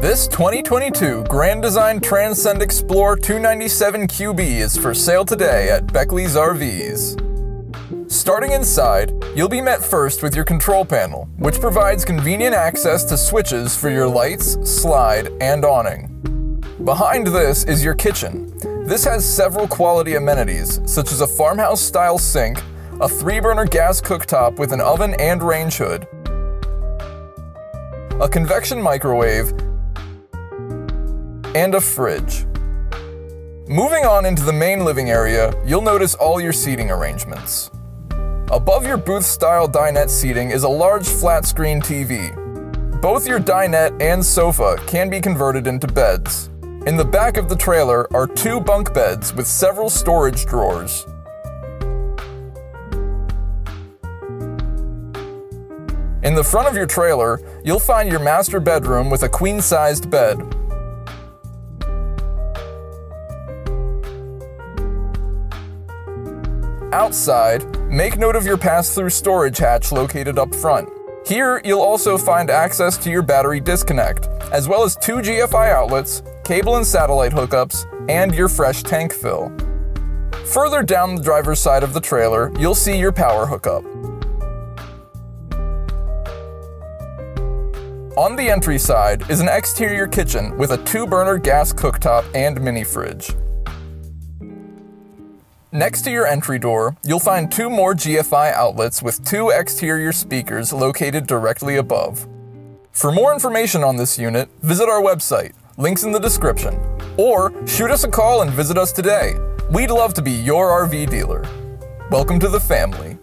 This 2022 Grand Design Transcend Explorer 297 QB is for sale today at Beckley's RVs. Starting inside, you'll be met first with your control panel, which provides convenient access to switches for your lights, slide, and awning. Behind this is your kitchen. This has several quality amenities, such as a farmhouse style sink, a three burner gas cooktop with an oven and range hood, a convection microwave, and a fridge. Moving on into the main living area, you'll notice all your seating arrangements. Above your booth style dinette seating is a large flat screen TV. Both your dinette and sofa can be converted into beds. In the back of the trailer are two bunk beds with several storage drawers. In the front of your trailer, you'll find your master bedroom with a queen sized bed. Outside, make note of your pass-through storage hatch located up front. Here, you'll also find access to your battery disconnect, as well as two GFI outlets, cable and satellite hookups, and your fresh tank fill. Further down the driver's side of the trailer, you'll see your power hookup. On the entry side is an exterior kitchen with a two-burner gas cooktop and mini fridge. Next to your entry door, you'll find two more GFI outlets with two exterior speakers located directly above. For more information on this unit, visit our website, links in the description, or shoot us a call and visit us today. We'd love to be your RV dealer. Welcome to the family.